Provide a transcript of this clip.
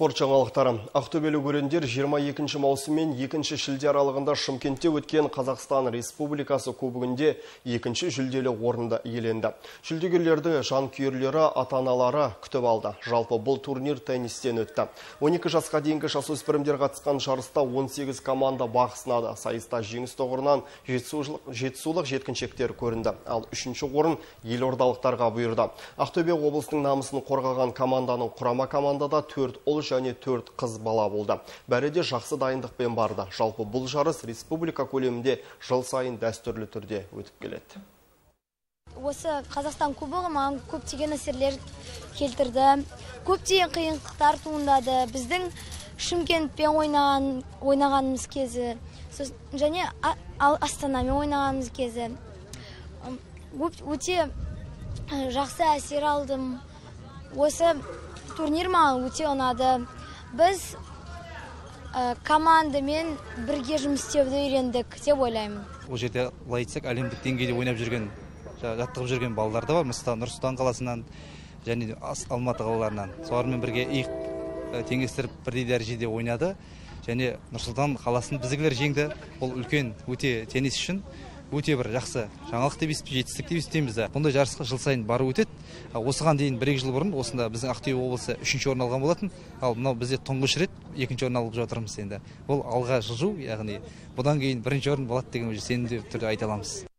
Спорт жаңалықтары. Ақтөбелік өрендер 22 маусым мен 2 шілде аралығында Шымкентте өткен Қазақстан Республикасы кубогінде екінші жүлделі орында иеленді. Жүлдегерлерді жанкүйерлері ата-аналары күтіп алды. Жалпы бұл турнир теннистен өтті. 12 жасқа дейінгі жасөспірімдер қатысқан жарыста 18 команда бақ сынады. Сайыста жеңіс тұғырынан жетісулық жеткіншектер көрінді. Ал үшінші орын елордалықтарға бұйырды. Ақтөбе облысының намысын қорғаған команданың құрама командада 4 ұл және 4 қыз бала болды. Бәрі де жақсы дайындықпен барды. Жалпы бұл жарыс республика көлемінде жыл сайын дәстүрлі түрде өтіп келеді. Осы Қазақстан кубогы маған көптеген әсерлер келтірді. Көптеген қиындықтар туындады. Біздің Шымкентпен ойнаған ойнағанымыз кезі және Астанамен ойнағанымыз кезі өте жақсы әсер алдым. Осы турнир маған өте ұнады. Біз командамен бірге жұмыс істеуді үйрендік деп ойлаймын. Ол жерде былай айтсақ әлемдік деңгейде ойнап жүрген, жаттығып жүрген балалар да бар. Мысалы Нұрсұлтан қаласынан және Алматы қалаларынан. Солармен бірге иық теңестіріп бірдей дәрежеде ойнады. Және Нұрсұлтан қаласын біздігілер жеңді. Бұл үлкен өте теннис үшін өте бір жақсы жаңалық деп есептейміз жетістік деп есептейміз бұндай жарысқа жыл сайын барып өтеді. Осыған дейін бір екі жыл бұрын осында біздің ақтөбе облысы үшінші орын алған болатын. Ал мынау бізде тұңғыш рет екінші орын алып жатырмыз енді. Бұл алға жылжу яғни бұдан кейін бірінші орын болады деген сенімді түрде айта аламыз.